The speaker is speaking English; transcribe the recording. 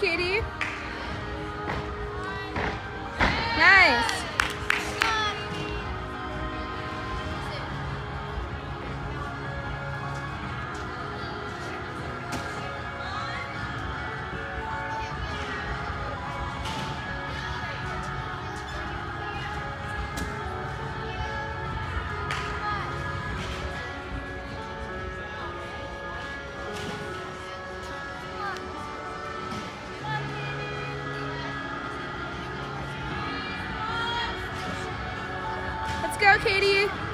Katie. Nice. Go, Katie.